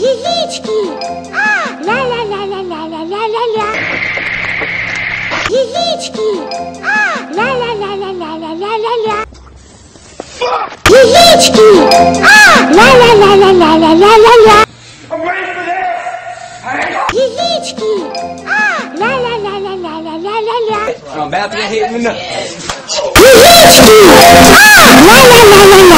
Яички! Ля-ля-ля-ля-ля-ля-ля-ля! Яички! Ля-ля-ля-ля-ля-ля-ля-ля! Яички! Ля-ля-ля-ля-ля-ля-ля-ля! Яички! Ля-ля-ля-ля-ля-ля-ля-ля! I'm about to get hit in the nuts. Яички! Ля-ля-ля-ля-ля!